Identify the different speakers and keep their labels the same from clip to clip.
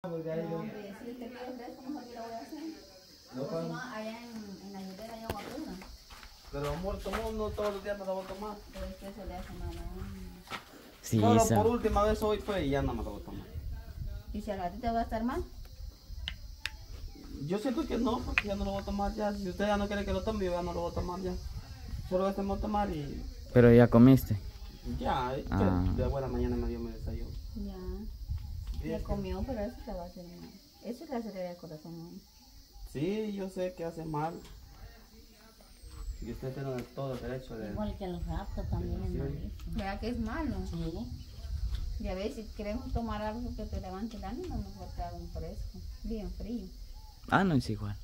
Speaker 1: Pues de ahí
Speaker 2: No,
Speaker 1: yo-
Speaker 2: si usted pide fresco, mejor yo lo voy a hacer.
Speaker 1: No,
Speaker 2: si no, allá en, en la pura.
Speaker 1: Pero amor, tomó no todos los días me la voy a tomar.
Speaker 2: Pero es que eso le hace mal.
Speaker 3: Sí,
Speaker 1: Solo
Speaker 3: Isa.
Speaker 1: por última vez hoy pues y ya no me la voy a tomar.
Speaker 2: Y si al ratito va a estar mal,
Speaker 1: Yo siento que no, porque ya no lo voy a tomar ya. Si usted ya no quiere que lo tome, yo ya no lo voy a tomar ya. Solo este me voy a tomar y
Speaker 3: Pero ya comiste.
Speaker 1: ya.
Speaker 3: Ah.
Speaker 1: De buena mañana me dio mi desayuno.
Speaker 2: ya.
Speaker 1: Que-
Speaker 2: comió, pero eso le va a hacer mal. Eso le acelera el corazón. ¿no?
Speaker 1: Sí, yo sé que hace mal. Y usted tiene todo el derecho de...
Speaker 4: Igual que los raptos también es
Speaker 1: Sí.
Speaker 4: malísimo.
Speaker 2: ¿Verdad que es malo?
Speaker 4: Sí.
Speaker 2: Ya ves, si queremos tomar algo que te levante el ánimo, mejor te haga un fresco. Bien frío.
Speaker 3: Ah, no es igual.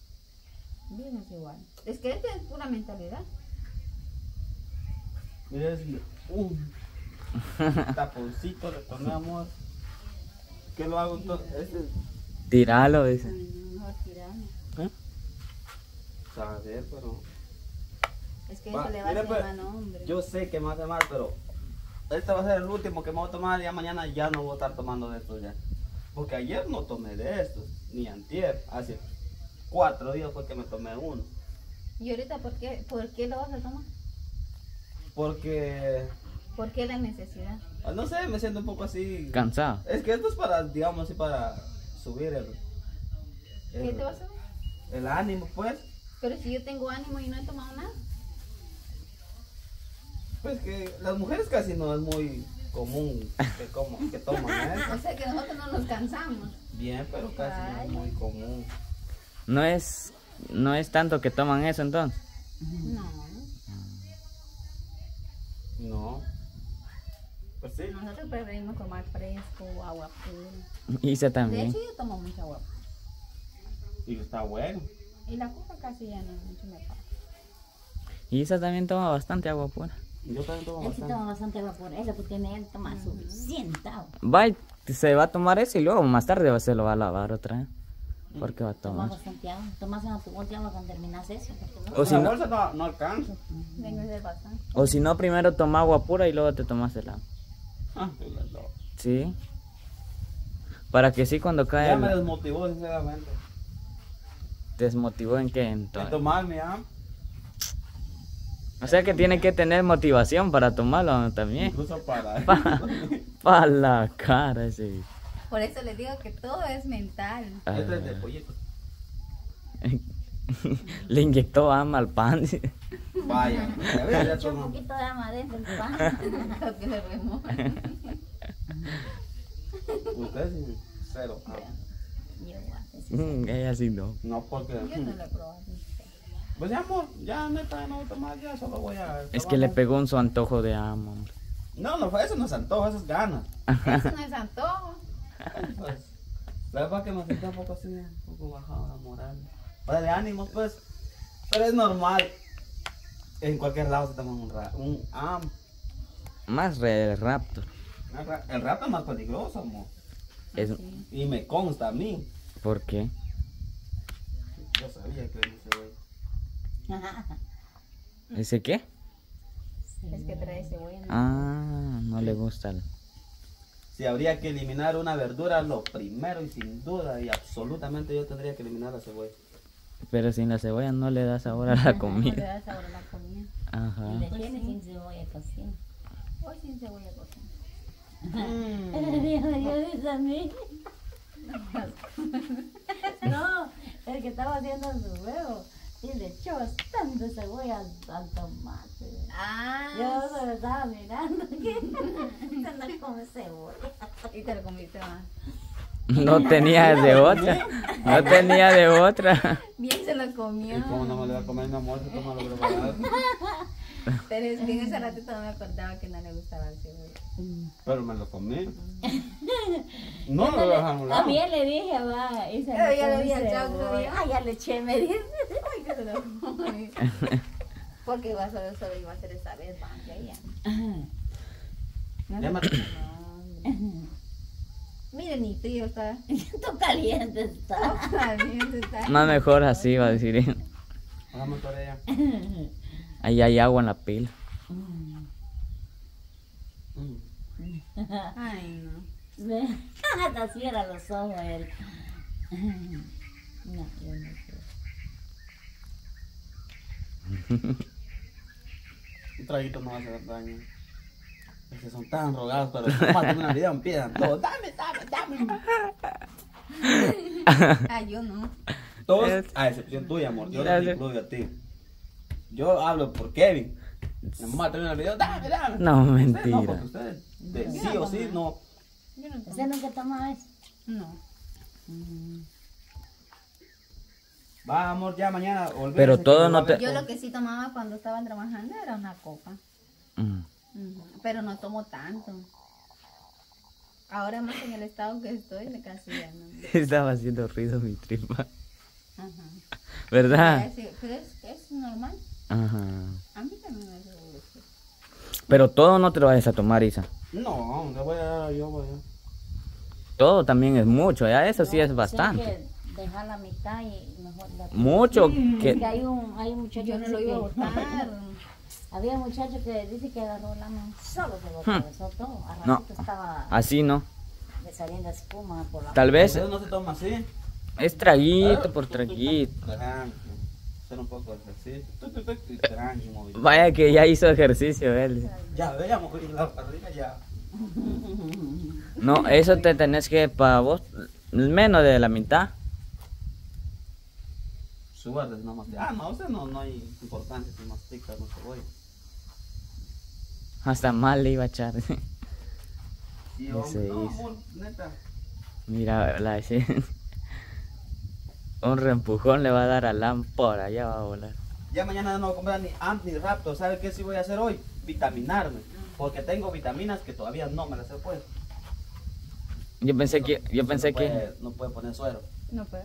Speaker 2: Bien es igual. Es que esto es pura mentalidad.
Speaker 1: Es un taponcito le amor. ¿Qué lo hago entonces? Ese,
Speaker 3: Tíralo, dice.
Speaker 2: Mejor tirarlo.
Speaker 1: ¿eh? Saber, pero...
Speaker 2: Es que
Speaker 1: Va,
Speaker 2: eso le va a hacer
Speaker 1: pues,
Speaker 2: mal, hombre.
Speaker 1: Yo sé que me hace mal, pero este va a ser el último que me voy a tomar. Ya mañana ya no voy a estar tomando de estos ya. Porque ayer no tomé de estos, ni antier. Hace cuatro días fue que me tomé uno.
Speaker 2: ¿Y ahorita por qué, por qué lo vas a tomar?
Speaker 1: Porque,
Speaker 2: ¿Por qué la necesidad?
Speaker 1: ah, no sé, me siento un poco así.
Speaker 3: Cansado.
Speaker 1: Es que esto es para, digamos así, para subir el,
Speaker 2: ¿Qué te vas a hacer?
Speaker 1: el ánimo, pues.
Speaker 2: Pero si yo tengo ánimo y no he tomado nada.
Speaker 1: Pues que las mujeres casi no es muy común que, como, que toman
Speaker 2: O
Speaker 1: eso.
Speaker 2: sea que nosotros no nos cansamos.
Speaker 1: Bien, pero casi no es muy común.
Speaker 3: No es, no es tanto que toman eso entonces.
Speaker 2: No.
Speaker 1: Pues sí.
Speaker 2: Nosotros preferimos tomar fresco, agua pura.
Speaker 3: Isa
Speaker 2: De
Speaker 3: también.
Speaker 2: hecho, yo tomo mucha agua pura.
Speaker 1: Y está bueno.
Speaker 2: Y la coca casi ya no mucho me pasa.
Speaker 3: Isa también toma bastante agua pura.
Speaker 1: Yo también tomo
Speaker 4: Él sí
Speaker 1: bastante.
Speaker 4: toma bastante agua por eso, porque tiene él toma suficiente agua.
Speaker 3: Va, y se va a tomar eso y luego más tarde se lo va a lavar otra vez. Porque va a
Speaker 4: Toma
Speaker 3: tomar.
Speaker 4: bastante agua. Tomas una tu bolsa de agua cuando terminas eso. No.
Speaker 3: O si
Speaker 1: la
Speaker 3: no,
Speaker 1: bolsa no, no alcanza.
Speaker 2: Vengo ser bastante.
Speaker 3: o si no, primero toma agua pura y luego te tomas el agua.
Speaker 1: Ah, qué.
Speaker 3: Sí. Para que sí cuando cae
Speaker 1: Ya me
Speaker 3: el-
Speaker 1: desmotivó, sinceramente.
Speaker 3: desmotivó en que
Speaker 1: De
Speaker 3: entonces.
Speaker 1: tomarme, ¿ah?
Speaker 3: O sea que tiene que tener motivación para tomarlo también.
Speaker 1: Incluso para.
Speaker 3: Pa la cara ese.
Speaker 2: Por eso les digo que todo es mental.
Speaker 1: este es de pollito.
Speaker 3: Le inyectó ama al pan.
Speaker 1: Vaya. Ya ves, ya
Speaker 4: un poquito de agua dentro del pan.
Speaker 2: Creo que se remoja.
Speaker 1: Usted sí, cero. Ah,
Speaker 4: Yo.
Speaker 3: Mm, Ella sí no.
Speaker 1: No, porque.
Speaker 2: Yo no.
Speaker 1: Pues ya, amor, ya neta, ya no voy a tomar, ya solo voy a.
Speaker 3: Es que le pegó un su antojo de amo. hombre.
Speaker 1: No, no, eso no es antojo, eso es ganas.
Speaker 2: Eso no es antojo.
Speaker 1: Pues, la verdad que me sentí un poco así, un poco bajado la moral. Para de ánimos, pues. Pero es normal. En cualquier lado se toma un rap. Un am.
Speaker 3: Más re raptor.
Speaker 1: El rap es más peligroso, amor.
Speaker 3: Es,
Speaker 1: Y me consta a mí.
Speaker 3: ¿Por qué?
Speaker 1: Yo sabía que no se ve.
Speaker 3: ¿Ese qué?
Speaker 2: Es que trae cebolla.
Speaker 3: Ah, no le gusta. el-
Speaker 1: Si habría que eliminar una verdura, lo primero y sin duda y absolutamente yo tendría que eliminar la cebolla.
Speaker 3: Pero sin la cebolla no le da sabor a la
Speaker 2: No le
Speaker 3: comida.
Speaker 2: da sabor a la comida.
Speaker 3: Ajá.
Speaker 4: Y le tiene sin cebolla cocina.
Speaker 2: Hoy sin cebolla cocina.
Speaker 4: Me dio eso a mí. No, el que estaba haciendo su huevo y le echó bastante cebolla al, al tomate.
Speaker 2: Ah.
Speaker 4: Yo solo estaba mirando que no come cebolla.
Speaker 2: Y te lo comiste más.
Speaker 3: No tenía de otra. No tenía de otra.
Speaker 2: Bien lo comió.
Speaker 1: ¿Y cómo no me le va a comer mi amor? Se toma lo preparado.
Speaker 2: Pero es que en ese ratito no me acordaba que no le gustaba el cebolla.
Speaker 1: Pero me lo comí. No lo voy a dejar a un
Speaker 4: A
Speaker 1: lado.
Speaker 4: mí le dije, va, y se
Speaker 2: Pero
Speaker 4: me
Speaker 2: ya le dije al chavo otro día.
Speaker 4: Ah, ya le eché, me dice.
Speaker 2: Ay, que se lo come. Porque iba solo, solo iba a ser esta vez, va, ya, ya. No,
Speaker 1: Ya
Speaker 2: Miren, ni frío está.
Speaker 4: Tú caliente está.
Speaker 2: Caliente está.
Speaker 3: Más mejor así, va a decir.
Speaker 1: Hagamos por ella.
Speaker 3: Ahí hay agua en la pila.
Speaker 1: Mm.
Speaker 2: Ay, no.
Speaker 4: Ve, Hasta cierra los ojos él. No, yo no sé.
Speaker 1: Un traguito no va a hacer daño. Es que son tan rogados, pero matan una vida, empiezan todos. Dame, dame, dame.
Speaker 2: Ah, yo no.
Speaker 1: Todos,
Speaker 3: Es-
Speaker 1: a excepción tuya, amor. Yo no te incluyo a ti. Yo hablo por Kevin. Mi mamá termina el video, dame, dame.
Speaker 3: No,
Speaker 1: Ustedes
Speaker 3: mentira.
Speaker 1: No, ustedes, de sí
Speaker 2: no
Speaker 1: o sí, no.
Speaker 2: Yo no.
Speaker 4: ¿Usted nunca toma eso?
Speaker 2: No.
Speaker 4: Mm.
Speaker 1: Va, amor, ya mañana. olvídese
Speaker 3: Pero todo no te-
Speaker 2: Yo lo que sí tomaba cuando estaba trabajando era una copa.
Speaker 3: Mm.
Speaker 2: Pero no tomo tanto. Ahora más en el estado que estoy, de casi ya no.
Speaker 3: Estaba haciendo ruido mi tripa.
Speaker 2: Ajá.
Speaker 3: ¿Verdad?
Speaker 2: Sí, Pero es, es normal.
Speaker 3: Ajá.
Speaker 2: A mí también me hace.
Speaker 3: Pero todo no te lo vayas a tomar, Isa.
Speaker 1: No, le voy a dar yo, voy a.
Speaker 3: Todo también es mucho, ya eso sí
Speaker 4: No,
Speaker 3: es bastante.
Speaker 4: Que dejar la mitad y mejor la
Speaker 3: Mucho
Speaker 4: Porque
Speaker 3: que...
Speaker 4: hay un, hay un muchacho
Speaker 2: Yo no
Speaker 4: que
Speaker 2: lo iba a
Speaker 4: que-
Speaker 2: botar.
Speaker 4: Había un muchacho que dice que agarró la mano, solo se lo
Speaker 3: Hmm.
Speaker 4: atravesó todo. A
Speaker 3: No.
Speaker 4: estaba
Speaker 3: Así no.
Speaker 4: saliendo espuma por la
Speaker 3: Tal vez
Speaker 1: Eso no se toma así.
Speaker 3: es traguito por traguito.
Speaker 1: Ajá. Hacer un poco de ejercicio.
Speaker 3: Vaya que ya hizo ejercicio él.
Speaker 1: Ya, veamos, la barriga ya.
Speaker 3: No, eso te tenés que para vos menos de la mitad.
Speaker 1: Suerte, no mastica. Ah, no, usted no, no hay importancia si mastica, no se voy.
Speaker 3: Hasta mal le iba a echar.
Speaker 1: Sí,
Speaker 3: Ese
Speaker 1: hombre, no,
Speaker 3: es.
Speaker 1: amor, neta.
Speaker 3: Mira, la Un reempujón le va a dar a Lam por allá va a volar.
Speaker 1: Ya mañana no voy a comprar ni Amp ni Raptor. ¿Sabe qué sí voy a hacer hoy? Vitaminarme. Porque tengo vitaminas que todavía no me las he puesto.
Speaker 3: Yo pensé que, yo
Speaker 1: No
Speaker 3: pensé que,
Speaker 1: puede- No puede poner suero.
Speaker 2: No puedo.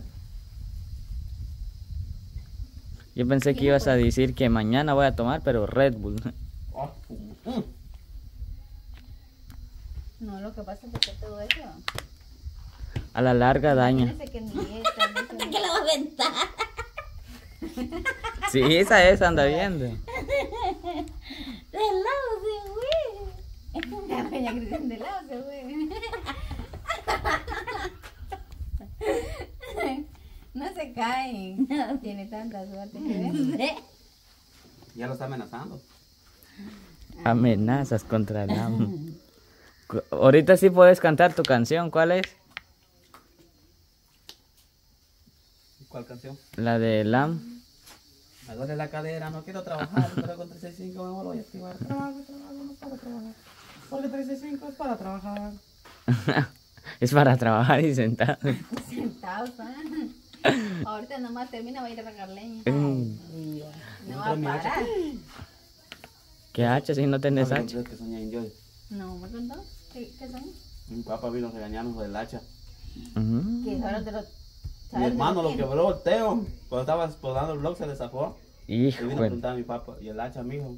Speaker 3: yo pensé que ibas a decir que mañana voy a tomar, pero Red Bull.
Speaker 1: Oh, mm.
Speaker 2: No, lo que pasa es que todo eso.
Speaker 3: A la larga daña.
Speaker 2: Que ni esta,
Speaker 4: ¿Qué le va a aventar?
Speaker 3: Sí, esa es, anda viendo.
Speaker 4: Del lado de güey.
Speaker 2: La doña Cristian de lado se fue. No se caen. Tiene tanta suerte que ve.
Speaker 1: Ya lo está amenazando.
Speaker 3: Amenazas contra Lam. Cu- Ahorita sí puedes cantar tu canción, ¿cuál es?
Speaker 1: ¿Cuál canción?
Speaker 3: La de Lam.
Speaker 1: Me duele la cadera, no quiero trabajar, pero con 365 mejor voy a activar. Trabajo, trabajo, no para trabajar. Porque 365 es para trabajar.
Speaker 3: es para trabajar y sentar.
Speaker 2: Sentados, ¿ah? Ahorita nomás termina, va a ir a sacar leña.
Speaker 3: Mm,
Speaker 2: No va a parar.
Speaker 3: ¿Qué hacha si no tenés
Speaker 1: ¿Sabe
Speaker 3: hacha?
Speaker 2: No, ¿me contó?
Speaker 1: Mi papá vino a regañarnos del hacha.
Speaker 3: Ujú.
Speaker 2: Que ahora te lo...
Speaker 1: Mi
Speaker 2: ¿sabes de
Speaker 1: hermano lo quebró, el Teo. Cuando estaba explotando el blog se le zafó. Y
Speaker 3: Hijo,
Speaker 1: vino a preguntar a mi papá. Y el hacha, mijo.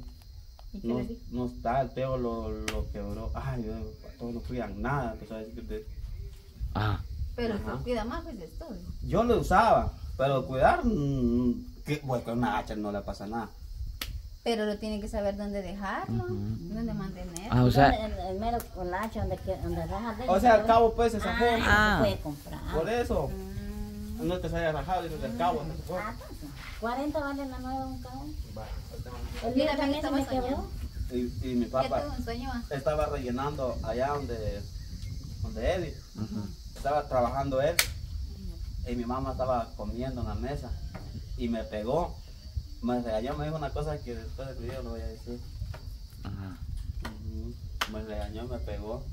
Speaker 2: ¿Y qué
Speaker 1: No,
Speaker 2: le
Speaker 1: no está, el Teo lo, lo quebró. Ay, yo, todos no cuidan nada. Empezó a decir que te-
Speaker 3: Ah,
Speaker 2: Pero
Speaker 1: Ajá.
Speaker 2: se cuida más, pues esto.
Speaker 1: Yo lo usaba, pero cuidar, mm, que, bueno, con una hacha no le pasa nada.
Speaker 2: Pero lo tiene que saber dónde dejarlo, dónde mantenerlo.
Speaker 3: ah, o sea,
Speaker 4: el, el mero con la hacha donde, donde rajas de
Speaker 1: O sea, al cabo pues se zafó.
Speaker 3: Ah.
Speaker 4: se puede comprar.
Speaker 1: Por eso.
Speaker 2: Mm,
Speaker 1: No se haya rajado, sino que al cabo se zafó.
Speaker 4: Ah, pues, 40 vale la nueva un cabo. El
Speaker 2: Mira,
Speaker 4: también se me quebró.
Speaker 1: Y, y mi
Speaker 2: ¿Qué
Speaker 1: papá
Speaker 2: ah?
Speaker 1: estaba rellenando allá donde, donde Eddie. Estaba trabajando él. Y mi mamá estaba comiendo en la mesa. Y me pegó. Me regañó, me dijo una cosa que después del video no voy a decir.
Speaker 3: ajá.
Speaker 1: Ujú. Me regañó, me pegó.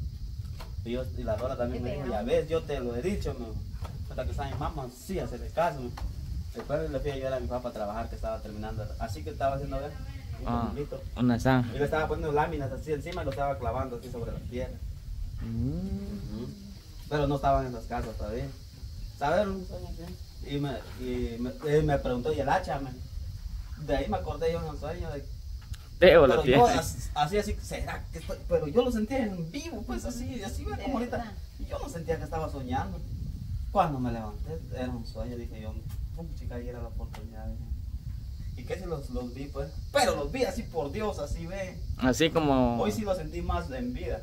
Speaker 1: Y, yo, y la Dora también
Speaker 2: ¿Te
Speaker 1: me dijo, ya ves, yo te lo he dicho, me hasta que está mi mamá, sí, hacerle caso. me. Después le fui a ayudar a mi papá a trabajar, que estaba terminando. Así que estaba haciendo, ¿ves? Un
Speaker 3: Ah, una zanja.
Speaker 1: Y le estaba poniendo láminas así encima y lo estaba clavando así sobre las piedras.
Speaker 3: Mm.
Speaker 1: Pero no estaban en las casas todavía. ¿Sabes? Y me, y me, y me preguntó, ¿y el hacha? me? De ahí me acordé yo en el sueño de
Speaker 3: lo
Speaker 1: pero yo as- así, así, ¿será que estoy? Pero yo lo sentía en vivo, pues así, así
Speaker 2: De
Speaker 1: como ahorita. yo no sentía que estaba soñando. Cuando me levanté, era un sueño, dije yo, "Pum, chica, ahí era la oportunidad. dije. Y que si los, los vi, pues. Pero los vi así por Dios, así ve.
Speaker 3: Así como.
Speaker 1: Hoy sí lo sentí más en vida.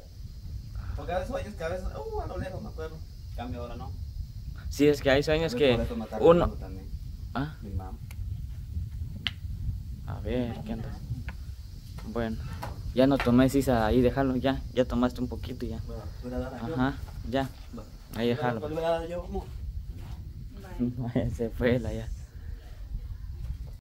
Speaker 1: Porque a veces sueños que a veces, uh, a lo lejos me acuerdo. Cambio ahora no.
Speaker 3: Sí, es que hay sueños
Speaker 1: Por
Speaker 3: que
Speaker 1: eso me está
Speaker 3: uno...
Speaker 1: también,
Speaker 3: Ah,
Speaker 1: mi mamá.
Speaker 3: A ver, ¿qué andas? Bueno, ya no tomé sisa ahí, déjalo ya. Ya tomaste un poquito y ya. Ajá, ya. Ahí déjalo. Se fue la ya.